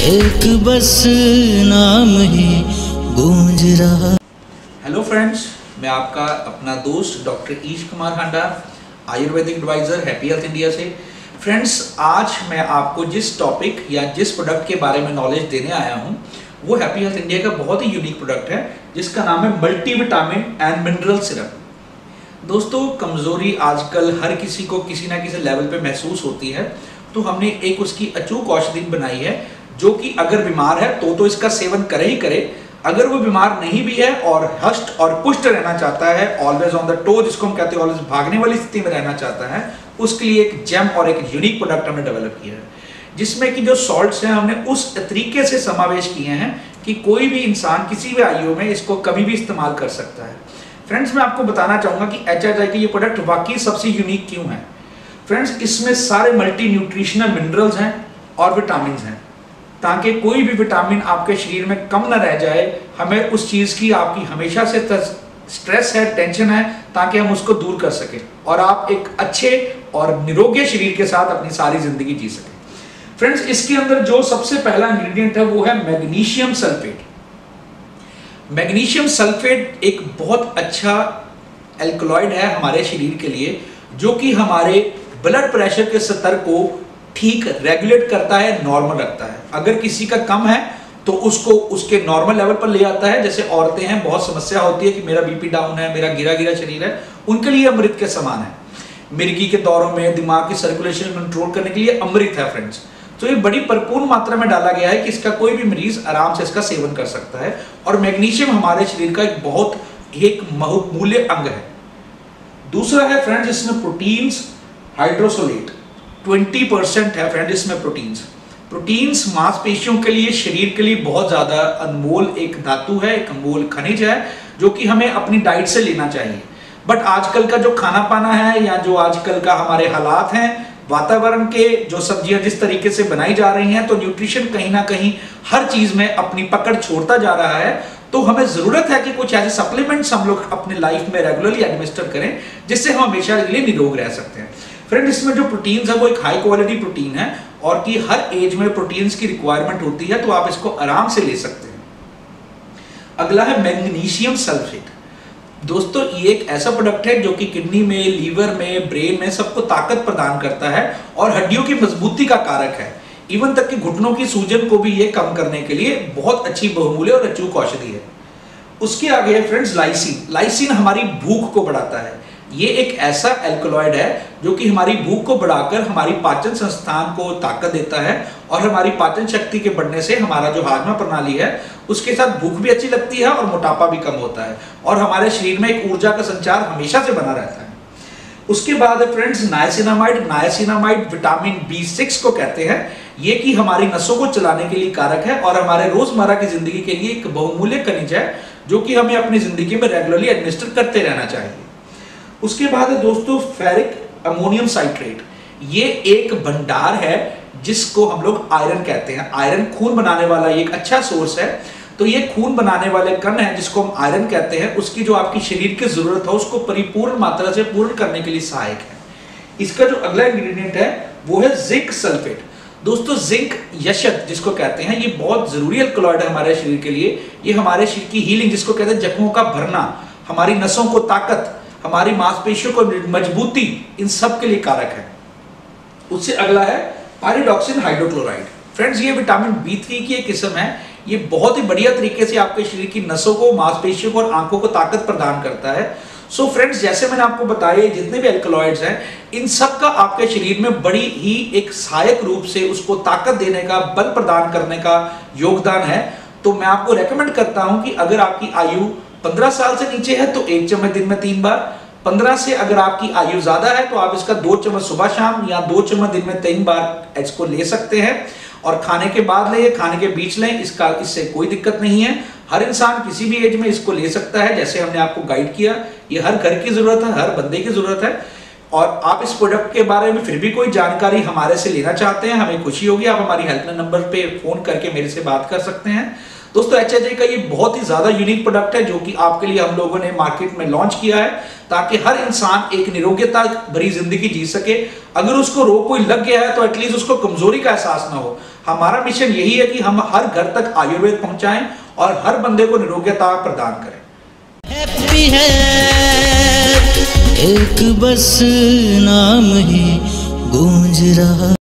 एक बस नाम ही गूंज रहा। हेलो फ्रेंड्स मैं आपका अपना दोस्त doctor Ish Kumar Handa, ayurvedic advisor happy health India से। फ्रेंड्स आज मैं आपको जिस टॉपिक या जिस प्रोडक्ट के बारे में नॉलेज देने आया हूँ, वो हैप्पी हेल्थ इंडिया का बहुत ही यूनिक प्रोडक्ट है, जिसका नाम है मल्टीविटामिन एंड मिनरल सिरप दोस्तों, कमज़ोरी आजकल हर किसी को किसी ना किसी लेवल पे महसूस होती है तो हमने एक उसकी अचूक औषधि बनाई है जो कि अगर बीमार है तो तो इसका सेवन करे ही करे। अगर वो बीमार नहीं भी है और हष्ट और पुष्ट रहना चाहता है ऑलवेज ऑन द टो जिसको हम कहते हैं ऑलवेज भागने वाली स्थिति में रहना चाहता है, उसके लिए एक जेम और एक यूनिक प्रोडक्ट हमने डेवलप किया है। जिसमें कि जो सॉल्ट्स हैं, हमने उस तरीके से समावेश किए हैं कि कोई भी इंसान किसी भी आयु में इसको कभी भी इस्तेमाल कर सकता है। फ्रेंड्स मैं आपको बताना चाहूँगा कि एच एच आई के ये प्रोडक्ट वाकई सबसे यूनिक क्यों है? फ्रेंड्स इसमें सारे मल्टी न्यूट्रिशनल मिनरल्स हैं और विटामिन हैं। ताकि कोई भी विटामिन आपके शरीर में कम ना रह जाए। हमें उस चीज़ की आपकी हमेशा से स्ट्रेस है, टेंशन है, ताकि हम उसको दूर कर सकें और आप एक अच्छे और निरोगी शरीर के साथ अपनी सारी ज़िंदगी जी सकें। फ्रेंड्स, इसके अंदर जो सबसे पहला इंग्रेडिएंट है, वो है मैग्नीशियम सल्फेट। मैग्नीशियम सल्फेट एक बहुत अच्छा एल्कलॉइड है हमारे शरीर के लिए, जो कि हमारे ब्लड प्रेशर के स्तर को ठीक रेगुलेट करता है नॉर्मल रखता है। अगर किसी का कम है तो उसको उसके नॉर्मल लेवल पर ले आता है। जैसे औरतें हैं, बहुत समस्या होती है कि मेरा बीपी डाउन है, मेरा गिरा गिरा शरीर है, उनके लिए अमृत के समान है। मिर्गी के दौरों में, दिमाग की सर्कुलेशन कंट्रोल करने के लिए अमृत है फ्रेंड्स तो ये बड़ी भरपूर मात्रा में डाला गया है कि इसका कोई भी मरीज़ आराम से इसका सेवन कर सकता है। और मैग्नीशियम हमारे शरीर का एक बहुत, एक बहुमूल्य अंग है। दूसरा है फ्रेंड्स इसमें प्रोटीन्स हाइड्रोसोलेट 20 परसेंट है फ्रेंड इसमें प्रोटीन्स प्रोटीन्स मांसपेशियों के लिए, शरीर के लिए बहुत ज़्यादा अनमोल एक धातु है, एक अनमोल खनिज है, जो कि हमें अपनी डाइट से लेना चाहिए. बट आजकल का जो खाना पाना है, या जो आजकल का हमारे हालात हैं, वातावरण के जो सब्ज़ियाँ जिस तरीके से बनाई जा रही हैं तो न्यूट्रिशन कहीं ना कहीं हर चीज़ में अपनी पकड़ छोड़ता जा रहा है. तो हमें ज़रूरत है कि कुछ ऐसे सप्लीमेंट्स हम लोग अपने लाइफ में रेगुलरली एडमिनिस्टर करें, जिससे हम हमेशा के लिए निरोग रह सकते हैं. फ्रेंड इसमें जो प्रोटीन्स है, वो एक हाई क्वालिटी प्रोटीन है और कि हर एज में प्रोटीन्स की रिक्वायरमेंट होती है तो आप इसको आराम से ले सकते हैं। अगला है मैग्नीशियम सल्फेट। दोस्तों, ये एक ऐसा प्रोडक्ट है जो कि किडनी में, लीवर में, ब्रेन में सबको ताकत प्रदान करता है और हड्डियों की मजबूती का कारक है। इवन तक कि घुटनों की सूजन को भी ये कम करने के लिए बहुत अच्छी बहुमूल्य और अचूक औषधि है। उसके आगे है फ्रेंड्स लाइसिन लाइसिन हमारी भूख को बढ़ाता है। ये एक ऐसा एल्कोलॉइड है जो कि हमारी भूख को बढ़ाकर, हमारी पाचन संस्थान को ताकत देता है और हमारी पाचन शक्ति के बढ़ने से हमारा जो हाजमा प्रणाली है, उसके साथ भूख भी अच्छी लगती है और मोटापा भी कम होता है और हमारे शरीर में एक ऊर्जा का संचार हमेशा से बना रहता है। उसके बाद friends niacinamide niacinamide vitamin B six को कहते हैं। ये कि हमारी नसों को चलाने के लिए कारक है और हमारे रोज़मर्रा की ज़िंदगी के लिए एक बहुमूल्य खनिज है, जो कि हमें अपनी ज़िंदगी में रेगुलरली एडमिनिस्टर करते रहना चाहिए। उसके बाद है दोस्तों फेरिक अमोनियम साइट्रेट ये एक भंडार है जिसको हम लोग आयरन कहते हैं। आयरन खून बनाने वाला एक अच्छा सोर्स है। तो ये खून बनाने वाले कण है जिसको हम आयरन कहते हैं। उसकी जो आपकी शरीर की ज़रूरत है, उसको परिपूर्ण मात्रा से पूर्ण करने के लिए सहायक है। इसका जो अगला इंग्रेडिएंट है, वो है जिंक सल्फेट दोस्तों जिंक यशत जिसको कहते हैं, ये बहुत ज़रूरी अल्कलॉइड है हमारे शरीर के लिए। ये हमारे शरीर की हीलिंग जिसको कहते हैं, जख्मों का भरना, हमारी नसों को ताकत हमारी मांसपेशियों को मजबूती इन सब के लिए कारक है। उससे अगला है पायरिडॉक्सिन हाइड्रोक्लोराइड फ्रेंड्स ये विटामिन बी थ्री की एक किस्म है। ये बहुत ही बढ़िया तरीके से आपके शरीर की नसों को, मांसपेशियों को और आँखों को ताकत प्रदान करता है। सो so फ्रेंड्स जैसे मैंने आपको बताया जितने भी एल्कलॉइड्स हैं, इन सब का आपके शरीर में बड़ी ही एक सहायक रूप से उसको ताकत देने का, बल प्रदान करने का योगदान है। तो मैं आपको रेकमेंड करता हूँ कि अगर आपकी आयु पंद्रह साल से नीचे है तो एक चम्मच दिन में तीन बार। पंद्रह से अगर आपकी आयु ज़्यादा है तो आप इसका दो चम्मच सुबह शाम या दो चम्मच दिन में तीन बार इसको ले सकते हैं। और खाने के बाद लें, खाने के बीच लें, इसका इससे कोई दिक्कत नहीं है। हर इंसान किसी भी एज में इसको ले सकता है, जैसे हमने आपको गाइड किया। ये हर घर की ज़रूरत है, हर बंदे की ज़रूरत है। और आप इस प्रोडक्ट के बारे में फिर भी कोई जानकारी हमारे से लेना चाहते हैं, हमें खुशी होगी। आप हमारी हेल्पलाइन नंबर पे फ़ोन करके मेरे से बात कर सकते हैं। दोस्तों एच का ये बहुत ही ज़्यादा यूनिक प्रोडक्ट है, जो कि आपके लिए हम लोगों ने मार्केट में लॉन्च किया है, ताकि हर इंसान एक निरोग्यता भरी ज़िंदगी जी सके। अगर उसको रोग कोई लग गया है तो एटलीस्ट उसको कमज़ोरी का एहसास ना हो। हमारा मिशन यही है कि हम हर घर तक आयुर्वेद पहुंचाएँ और हर बंदे को निरोग्यता प्रदान करें। एक बस नाम ही गूंज रहा।